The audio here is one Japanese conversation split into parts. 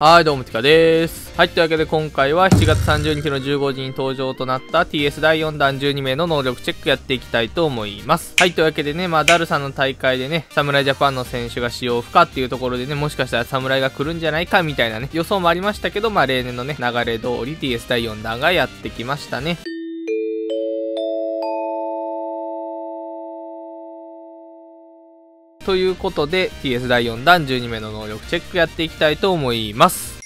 はい、どうも、ティカです。はい、というわけで今回は7月30日の15時に登場となった TS 第4弾12名の能力チェックやっていきたいと思います。はい、というわけでね、まあ、ダルさんの大会でね、侍ジャパンの選手が使用不可っていうところでね、もしかしたら侍が来るんじゃないかみたいなね、予想もありましたけど、まあ、例年のね、流れ通り TS 第4弾がやってきましたね。ということで TS 第4弾12名の能力チェックやっていきたいと思います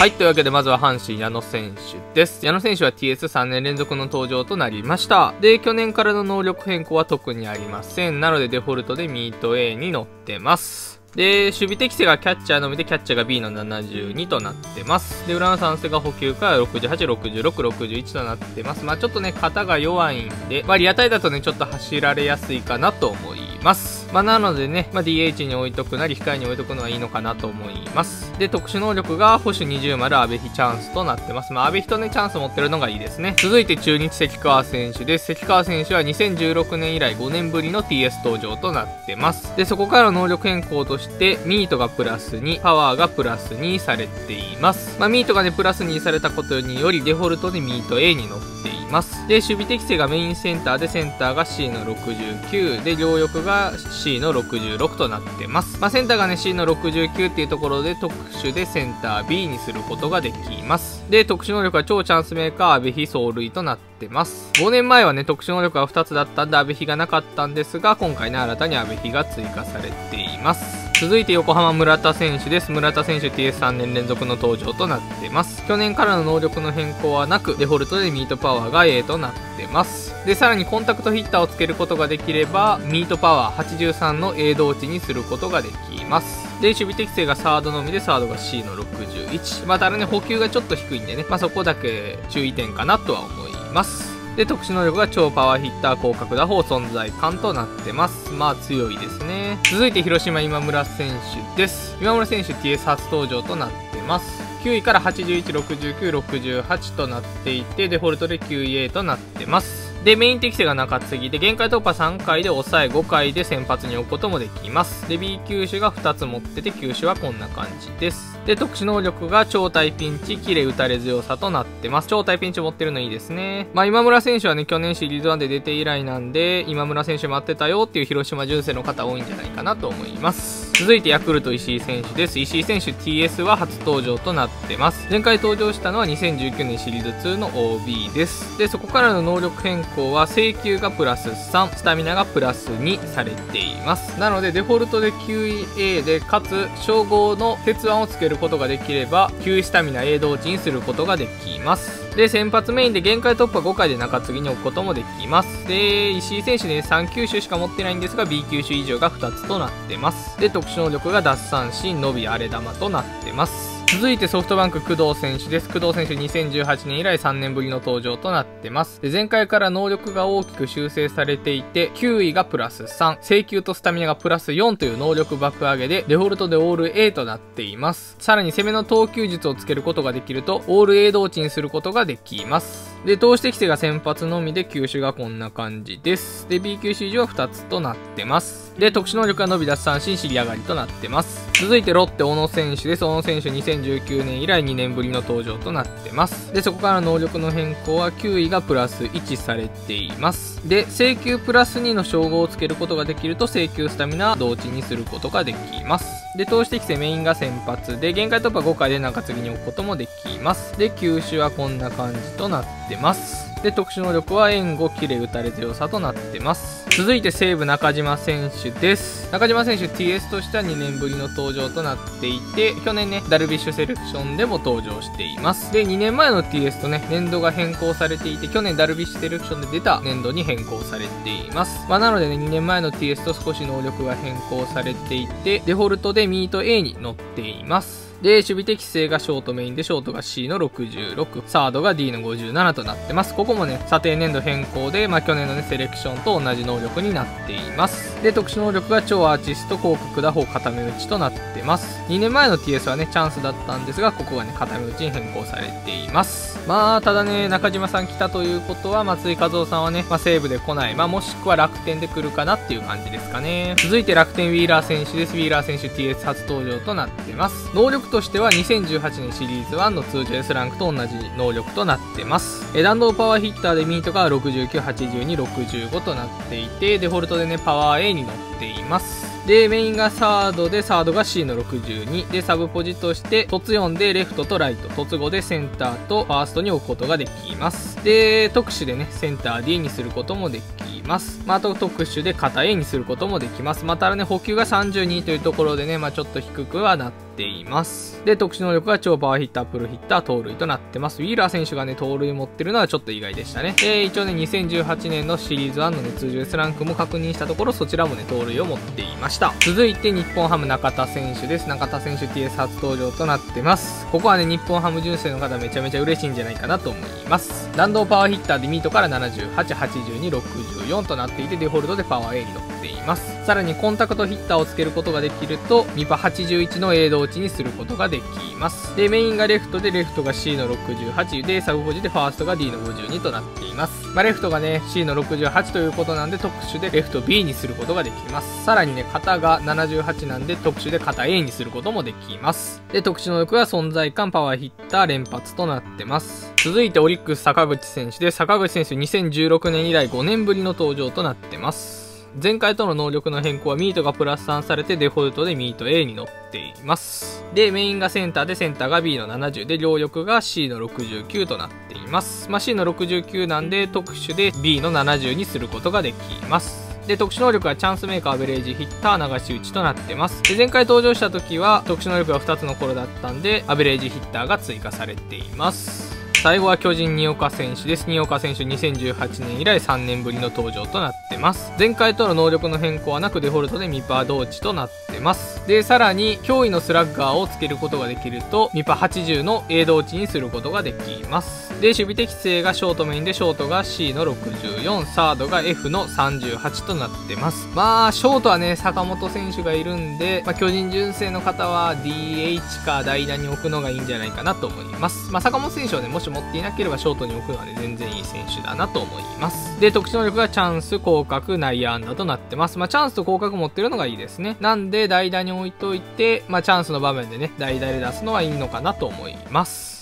はい。というわけで、まずは阪神矢野選手です。矢野選手は TS3 年連続の登場となりました。で、去年からの能力変更は特にありません。なので、デフォルトでミート A に乗ってます。で、守備適性がキャッチャーのみで、キャッチャーが B の72となってます。で、裏の算数が補給から68、66、61となってます。まあちょっとね、肩が弱いんで、まあリアタイだとね、ちょっと走られやすいかなと思います。まあなのでね、まあ DH に置いとくなり、控えに置いとくのはいいのかなと思います。で、特殊能力が保守20丸、阿部比チャンスとなってます。まあ阿部比とね、チャンス持ってるのがいいですね。続いて中日関川選手です。関川選手は2016年以来5年ぶりの TS 登場となってます。で、そこから能力変更として、ミートがプラス2、パワーがプラス2されています。まあ、ミートがね、プラス2されたことにより、デフォルトでミート A に乗っています。ますで、守備適性がメインセンターで、センターが C の69、で、両翼が C の66となってます。まあ、センターがね、C の69っていうところで、特殊でセンター B にすることができます。で、特殊能力は超チャンスメーカー、阿部比走塁となってます。5年前はね、特殊能力が2つだったんで、阿部比がなかったんですが、今回ね、新たに阿部比が追加されています。続いて横浜村田選手です。村田選手 TS3 年連続の登場となってます。去年からの能力の変更はなく、デフォルトでミートパワーが A となってます。で、さらにコンタクトヒッターをつけることができれば、ミートパワー83の A 同値にすることができます。で、守備適性がサードのみで、サードが C の61。まあ、ただね、補給がちょっと低いんでね、まあ、そこだけ注意点かなとは思います。ますで、特殊能力が超パワーヒッター広角打法存在感となってます。まあ強いですね。続いて広島今村選手です。今村選手 TS 初登場となってます。9位から81、69、68となっていて、デフォルトで 9A となってます。で、メイン適性が中継ぎで、限界突破3回で抑え5回で先発に置くこともできます。で、B 球種が2つ持ってて、球種はこんな感じです。で、特殊能力が超体ピンチ、キレ打たれ強さとなってます。超体ピンチ持ってるのいいですね。まあ、今村選手はね、去年シリーズ1で出て以来なんで、今村選手待ってたよっていう広島純正の方多いんじゃないかなと思います。続いてヤクルト石井選手です。石井選手 TS は初登場となってます。前回登場したのは2019年シリーズ2の OB です。で、そこからの能力変更は請求がプラス3、スタミナがプラス2されています。なのでデフォルトで 9A で、かつ称号の鉄腕をつけることができれば、9スタミナ A 同値にすることができます。で、先発メインで限界突破5回で中継ぎに置くこともできます。で、石井選手ね、3球種しか持ってないんですが、B 球種以上が2つとなってます。で、特殊能力が奪三振、伸び、荒れ玉となってます。続いてソフトバンク工藤選手です。工藤選手2018年以来3年ぶりの登場となってます。前回から能力が大きく修正されていて、9位がプラス3、請求とスタミナがプラス4という能力爆上げで、デフォルトでオール A となっています。さらに攻めの投球術をつけることができると、オール A 同値にすることができます。で、投資適性が先発のみで球種がこんな感じです。で、B 球種以上は2つとなってます。で、特殊能力が伸び出す三振、尻上がりとなってます。続いてロッテ、小野選手です。小野選手2019年以来2年ぶりの登場となってます。で、そこから能力の変更は9位がプラス1されています。で、請求プラス2の称号をつけることができると、請求スタミナは同値にすることができます。で、投資適正メインが先発で、限界突破5回で中継ぎに置くこともできます。で、球種はこんな感じとなってます。で、特殊能力は援護、キレ、打たれ強さとなってます。続いて西武中島選手です。中島選手 TS としては2年ぶりの登場となっていて、去年ね、ダルビッシュセレクションでも登場しています。で、2年前の TS とね、年度が変更されていて、去年ダルビッシュセレクションで出た年度に変更されています。まあ、なのでね、2年前の TS と少し能力が変更されていて、デフォルトでミート A に乗っています。で、守備適性がショートメインで、ショートが C の66、サードが D の57となってます。ここもね、査定年度変更で、まあ、去年のね、セレクションと同じ能力になっています。で、特殊能力が超アーティスト、広角打法固め打ちとなってます。2年前の TS はね、チャンスだったんですが、ここがね、固め打ちに変更されています。まあ、ただね、中島さん来たということは、松井和夫さんはね、まあ、西武で来ない、まあ、もしくは楽天で来るかなっていう感じですかね。続いて楽天ウィーラー選手です。ウィーラー選手 TS 初登場となってます。能力としては2018年シリーズ1の通常 S ランクと同じ能力となってます。え弾道パワーヒッターでミートが69、82、65となっていて、デフォルトでね、パワー A に乗っています。で、メインがサードで、サードが C の62。で、サブポジとして、突4でレフトとライト、突5でセンターとファーストに置くことができます。で、特殊でね、センター D にすることもできます。まあ、あと特殊で肩 A にすることもできます。またね、補給が32というところでね、まあ、ちょっと低くはなっています。で、特殊能力が超パワーヒッター、プルヒッター、盗塁となってます。ウィーラー選手がね、盗塁持ってるのはちょっと意外でしたね。で、一応ね、2018年のシリーズ1のね、通常 S ランクも確認したところ、そちらもね、盗塁を持っていました。続いて、日本ハム中田選手です。中田選手 TS 初登場となってます。ここはね、日本ハム純正の方めちゃめちゃ嬉しいんじゃないかなと思います。弾道パワーヒッターでミートから78、82、64となっていて、デフォルトでパワー A に乗っています。さらにコンタクトヒッターをつけることができると、ミパ81の A 同値にすることができます。で、メインがレフトで、レフトが C の68で、サブポジでファーストが D の52となっています。まあ、レフトがね、C の68ということなんで、特殊でレフト B にすることができます。さらにね、型が78なんで、特殊で型 A にすることもできます。で、特殊能力は存在感、パワーヒッター、連発となってます。続いてオリックス坂口選手で、坂口選手2016年以来5年ぶりの登場となってます。前回との能力の変更はミートがプラス3されてデフォルトでミート A に乗っています。で、メインがセンターでセンターが B の70で両翼が C の69となっています。まあ、C の69なんで特殊で B の70にすることができます。で、特殊能力はチャンスメーカーアベレージヒッター流し打ちとなってます。で、前回登場した時は特殊能力が2つの頃だったんで、アベレージヒッターが追加されています。最後は巨人新岡選手です。新岡選手2018年以来3年ぶりの登場となってます。前回との能力の変更はなくデフォルトでミパ同値となってます。で、さらに驚異のスラッガーをつけることができるとミパ80の A 同値にすることができます。で、守備適性がショートメインでショートが C の64、サードが F の38となってます。まあ、ショートはね、坂本選手がいるんで、まあ、巨人純正の方は DH か代打に置くのがいいんじゃないかなと思います。まあ、坂本選手はね、もし持っていなければショートに置くのはね、全然いい選手だなと思います。で、特殊能力がチャンス、広角、内野安打となってます。まあ、チャンスと広角持ってるのがいいですね。なんで、代打に置いといて、まあ、チャンスの場面でね、代打で出すのはいいのかなと思います。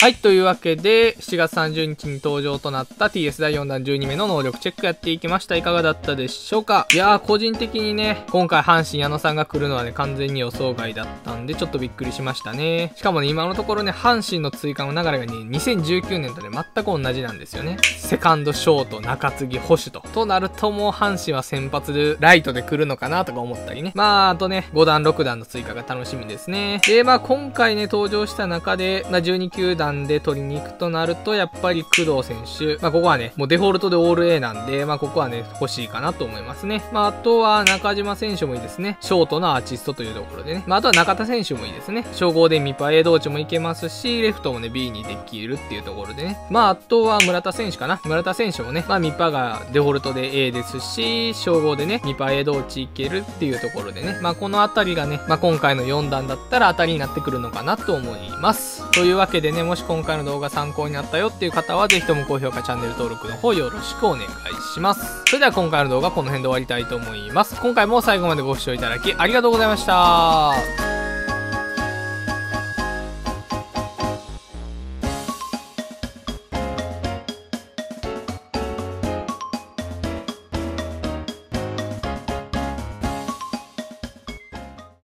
はい、というわけで、7月30日に登場となった TS 第4弾12名の能力チェックやっていきました。いかがだったでしょうか？いやー、個人的にね、今回阪神矢野さんが来るのはね、完全に予想外だったんで、ちょっとびっくりしましたね。しかもね、今のところね、阪神の追加の流れがね、2019年とね、全く同じなんですよね。セカンド、ショート、中継ぎ、保守と。となるともう阪神は先発で、ライトで来るのかなとか思ったりね。まあ、あとね、5段、6段の追加が楽しみですね。で、まあ今回ね、登場した中で、まあ12球団で取りに行くとなると、やっぱり工藤選手。まあ、ここはね、もうデフォルトでオール A なんで、まあ、ここはね、欲しいかなと思いますね。まあ、あとは中島選手もいいですね。ショートのアーティストというところでね。まあ、あとは中田選手もいいですね。称号でミパ A 同値もいけますし、レフトもね、B にできるっていうところでね。まあ、あとは村田選手かな。村田選手もね、まあ、ミパがデフォルトで A ですし、称号でね、ミパ A 同値いけるっていうところでね。まあ、このあたりがね、まあ、今回の4段だったら当たりになってくるのかなと思います。というわけでね、もし今回の動画参考になったよっていう方は、ぜひとも高評価、チャンネル登録の方よろしくお願いします。それでは今回の動画この辺で終わりたいと思います。今回も最後までご視聴いただきありがとうございました。